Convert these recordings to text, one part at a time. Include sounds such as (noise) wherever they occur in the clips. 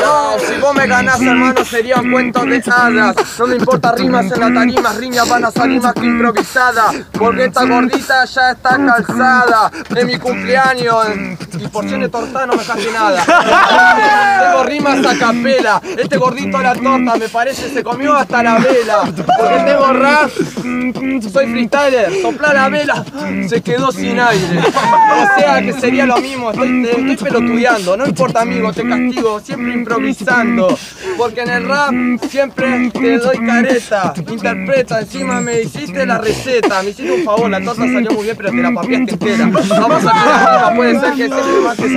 No, si vos me ganás, hermano, sería un cuento de hadas. No me importa rimas en la tarima, riñas van a salir más que improvisadas. Porque esta gordita ya está calzada. Es mi cumpleaños y por de torta no me dejaste nada. Rimas a capela. Este gordito a la torta, me parece, se comió hasta la vela. Porque tengo rap, soy freestyler. Sopla la vela, se quedó sin aire. O sea que sería lo mismo, estoy, te- estoy pelotudeando. No importa, amigo, te castigo, siempre improvisando. Porque en el rap siempre te doy careta. Interpreta, encima me hiciste la receta. Me hiciste un favor, la torta salió muy bien, pero te la papiaste entera. Vamos a tirar rima, puede ser que siempre más que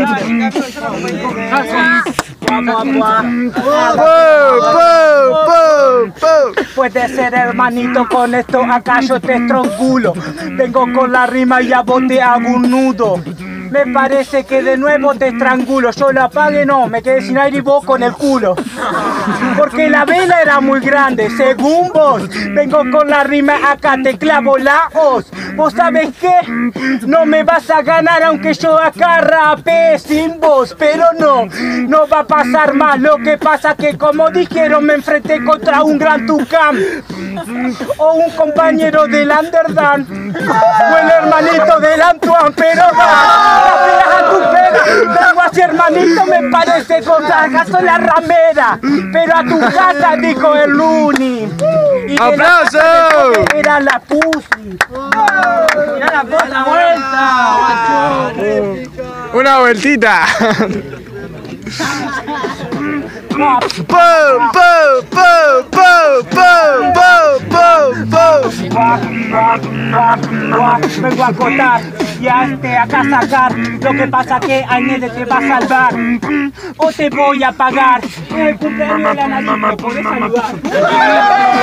Puede ser hermanito con esto acá yo te estrangulo Vengo con la rima y a vos hago un nudo me parece que de nuevo te estrangulo. Yo la apague, no, me quedé sin aire y vos con el culo. Porque la vela era muy grande, según vos. Vengo con la rima acá, te clavo la hoz. ¿Vos sabés qué? No me vas a ganar aunque yo acá rapé sin vos. Pero no, no va a pasar más. Lo que pasa que como dijeron me enfrenté contra un gran tucán. O un compañero del Underdan O el hermanito del Antoine Pero no, la pegas a tu pera Vengo así hermanito me acaso la ramera Pero a tu casa dijo el Luni Y ¡Aplauso! era la pussy Mirá la, vuelta, Una vueltita. No, ¡Pum, pum, pum, pum, pum, pum, pum, pum! Vengo a acotar y a este acá Lo que pasa que a te va a salvar. O te voy a pagar. En el cumpleaños de la nariz me podés ayudar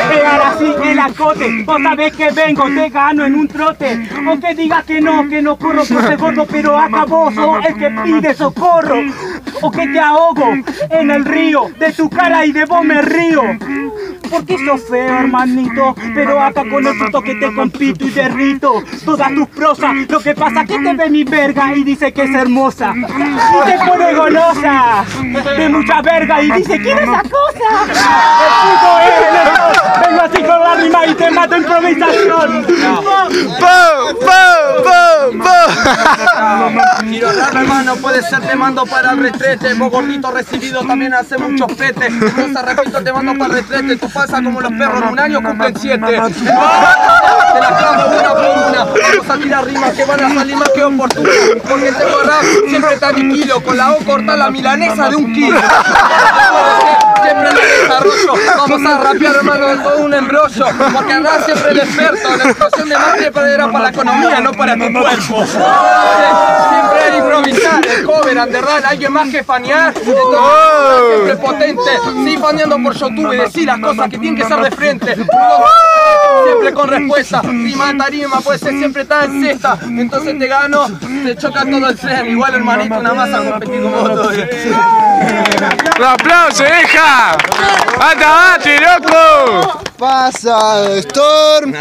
Pegar así el acote. Vos sabés que vengo, te gano en un trote. O que digas que no, que no corro por ser gordo Pero vos sos el que pide socorro. O que te ahogo en el río De tu cara y de vos me río porque sos feo, hermanito, pero acá con el fruto que te compito y derrito todas tus prosas. Lo que pasa que te ve mi verga y dice que es hermosa. Y te pone golosa de mucha verga y dice, ¿quién es esa cosa? El puto es, vengo así con la rima y te mato improvisación. ¡Pum, pum, pum, pum! Tiro raro, hermano, puede ser te mando para el retrete. Vos gordito recibido también hace muchos petes. No se repito, te mando para el retrete. Tú pasas como los perros en un año cumplen siete. Te la clavo una por una. Vamos a tirar rimas que van a salir más que oportunas. Porque tengo rap siempre tan kilo. Con la O corta la milanesa de un kilo. Vamos a rapear hermano todo un embrollo Porque rap siempre el experto La explosión de madre era para la economía No para tu cuerpo. Siempre improvisar El cover, underrun, alguien más que fanear Entonces siempre potente. Sí faneando por YouTube y decir las cosas que tienen que ser de frente. Siempre con respuesta. Rima tarima puede ser siempre tan cesta. Entonces te gano, te choca todo el tren. Igual hermanito, una masa competir como vos ¡Un aplauso, hija! ¡Bate, bate, loco! Pasa, Storm. (laughs)